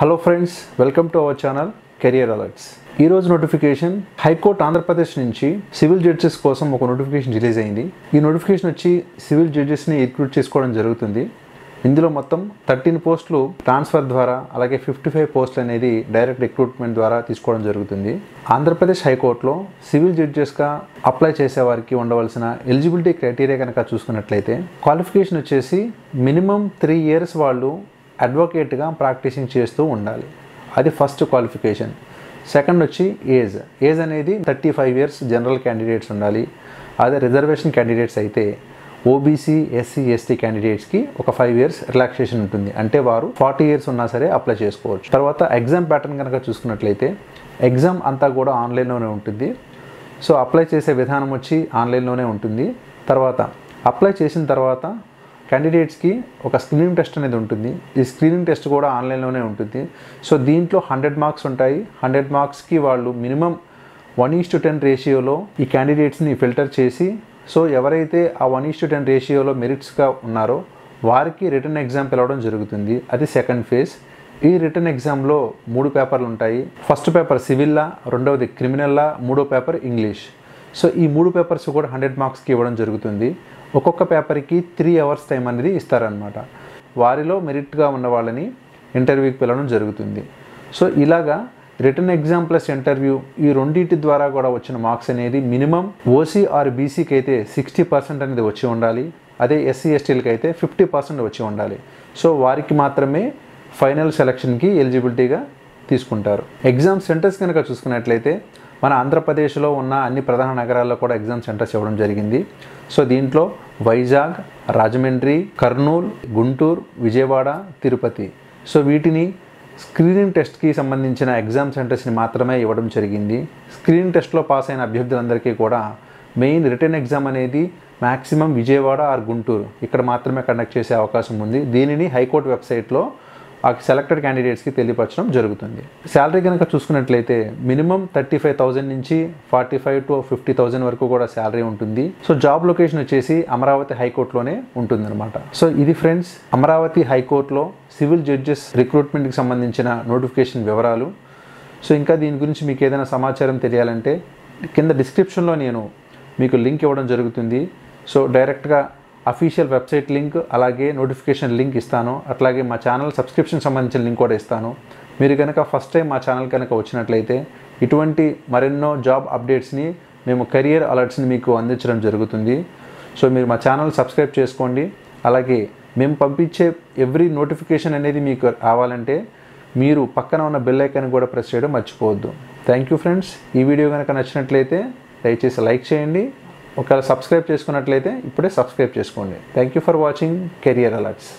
Hello friends welcome to our channel career alerts ఈ రోజు notification high court Andhra Pradesh నుంచి civil judges కోసం ఒక నోటిఫికేషన్ రిలీజ్ అయింది. ఈ నోటిఫికేషన్ వచ్చి సివిల్ జడ్జెస్ని రిక్రూట్ చేసుకోవడం జరుగుతుంది. ఇందులో మొత్తం థర్టీన్ పోస్టులు ట్రాన్స్ఫర్ ద్వారా అలాగే ఫిఫ్టీ ఫైవ్ పోస్టులు అనేది డైరెక్ట్ రిక్రూట్మెంట్ ద్వారా తీసుకోవడం జరుగుతుంది. ఆంధ్రప్రదేశ్ హైకోర్టులో సివిల్ జడ్జెస్గా అప్లై చేసే వారికి ఉండవలసిన ఎలిజిబిలిటీ క్రైటీరియా కనుక చూసుకున్నట్లయితే క్వాలిఫికేషన్ వచ్చేసి మినిమం త్రీ ఇయర్స్ వాళ్ళు అడ్వకేట్గా ప్రాక్టీసింగ్ చేస్తూ ఉండాలి. అది ఫస్ట్ క్వాలిఫికేషన్. సెకండ్ వచ్చి ఏజ్. ఏజ్ అనేది thirty five years general candidates ఉండాలి. అదే రిజర్వేషన్ క్యాండిడేట్స్ అయితే ఓబీసీ ఎస్సీ ఎస్టీ క్యాండిడేట్స్కి ఒక ఫైవ్ ఇయర్స్ రిలాక్సేషన్ ఉంటుంది. అంటే వారు ఫార్టీ ఇయర్స్ ఉన్నా సరే అప్లై చేసుకోవచ్చు. తర్వాత ఎగ్జామ్ ప్యాటర్న్ కనుక చూసుకున్నట్లయితే ఎగ్జామ్ అంతా కూడా ఆన్లైన్లోనే ఉంటుంది. సో అప్లై చేసే విధానం వచ్చి ఆన్లైన్లోనే ఉంటుంది. తర్వాత అప్లై చేసిన తర్వాత క్యాండిడేట్స్కి ఒక స్క్రీనింగ్ టెస్ట్ అనేది ఉంటుంది. ఈ స్క్రీనింగ్ టెస్ట్ కూడా ఆన్లైన్లోనే ఉంటుంది. సో దీంట్లో హండ్రెడ్ మార్క్స్ ఉంటాయి. హండ్రెడ్ మార్క్స్కి వాళ్ళు minimum one is to ten రేషియోలో ఈ క్యాండిడేట్స్ని ఫిల్టర్ చేసి సో ఎవరైతే ఆ వన్ ఈస్ టు టెన్ రేషియోలో మెరిట్స్గా ఉన్నారో వారికి రిటర్న్ ఎగ్జామ్ పిలవడం జరుగుతుంది. అది సెకండ్ ఫేజ్ ఈ రిటర్న్ ఎగ్జామ్లో మూడు పేపర్లు ఉంటాయి. ఫస్ట్ పేపర్ సివిల్లా రెండవది క్రిమినల్లా మూడో పేపర్ ఇంగ్లీష్ సో ఈ మూడు పేపర్స్ కూడా హండ్రెడ్ మార్క్స్కి ఇవ్వడం జరుగుతుంది. ఒక్కొక్క పేపర్కి త్రీ అవర్స్ టైం అనేది ఇస్తారనమాట వారిలో మెరిట్గా ఉన్న వాళ్ళని ఇంటర్వ్యూకి పిలవడం జరుగుతుంది. సో ఇలాగా రిటర్న్ ఎగ్జామ్ ప్లస్ ఇంటర్వ్యూ ఈ రెండింటి ద్వారా కూడా వచ్చిన మార్క్స్ అనేది మినిమం ఓసీ ఆర్ బీసీకి అయితే సిక్స్టీ పర్సెంట్ అనేది వచ్చి ఉండాలి. అదే ఎస్సీ ఎస్టీలకి అయితే ఫిఫ్టీ పర్సెంట్ వచ్చి ఉండాలి. సో వారికి మాత్రమే ఫైనల్ సెలక్షన్కి ఎలిజిబిలిటీగా తీసుకుంటారు. ఎగ్జామ్ సెంటర్స్ కనుక చూసుకున్నట్లయితే మన ఆంధ్రప్రదేశ్లో ఉన్న అన్ని ప్రధాన నగరాల్లో కూడా ఎగ్జామ్ సెంటర్స్ ఇవ్వడం జరిగింది. సో దీంట్లో వైజాగ్ రాజమండ్రి కర్నూలు గుంటూరు విజయవాడ తిరుపతి. సో వీటిని స్క్రీనింగ్ టెస్ట్కి సంబంధించిన ఎగ్జామ్ సెంటర్స్ని మాత్రమే ఇవ్వడం జరిగింది. స్క్రీనింగ్ టెస్ట్లో పాస్ అయిన అభ్యర్థులందరికీ కూడా మెయిన్ రిటర్న్ ఎగ్జామ్ అనేది మ్యాక్సిమం విజయవాడ ఆర్ గుంటూరు. ఇక్కడ మాత్రమే కండక్ట్ చేసే అవకాశం ఉంది. దీనిని హైకోర్టు వెబ్సైట్లో ఆ సెలెక్టెడ్ క్యాండిడేట్స్కి తెలియపరచడం జరుగుతుంది. శాలరీ కనుక చూసుకున్నట్లయితే మినిమం థర్టీ ఫైవ్ థౌసండ్ నుంచి forty five to fifty thousand వరకు కూడా శాలరీ ఉంటుంది. సో జాబ్ లొకేషన్ వచ్చేసి అమరావతి హైకోర్టులోనే ఉంటుందన్నమాట. సో ఇది ఫ్రెండ్స్ అమరావతి హైకోర్టులో సివిల్ జడ్జెస్ రిక్రూట్మెంట్కి సంబంధించిన నోటిఫికేషన్ వివరాలు. సో ఇంకా దీని గురించి మీకు ఏదైనా సమాచారం తెలియాలంటే కింద డిస్క్రిప్షన్లో నేను మీకు లింక్ ఇవ్వడం జరుగుతుంది. సో డైరెక్ట్గా అఫీషియల్ వెబ్సైట్ లింక్ అలాగే నోటిఫికేషన్ లింక్ ఇస్తాను. అట్లాగే మా ఛానల్ సబ్స్క్రిప్షన్ సంబంధించిన లింక్ కూడా ఇస్తాను. మీరు కనుక ఫస్ట్ టైం మా ఛానల్ కనుక వచ్చినట్లయితే ఇటువంటి మరెన్నో జాబ్ అప్డేట్స్ని మేము కెరియర్ అలర్ట్స్ని మీకు అందించడం జరుగుతుంది. సో మీరు మా ఛానల్ సబ్స్క్రైబ్ చేసుకోండి. అలాగే మేము పంపించే ఎవ్రీ నోటిఫికేషన్ అనేది మీకు రావాలంటే మీరు పక్కన ఉన్న బెల్ ఐకాన్ కూడా ప్రెస్ చేయడం మర్చిపోవద్దు. Thank you friends. ఈ వీడియో కనుక నచ్చినట్లయితే దయచేసి లైక్ చేయండి. ఒకవేళ సబ్స్క్రైబ్ చేసుకున్నట్లయితే ఇప్పుడే సబ్స్క్రైబ్ చేసుకోండి. Thank you for watching career alerts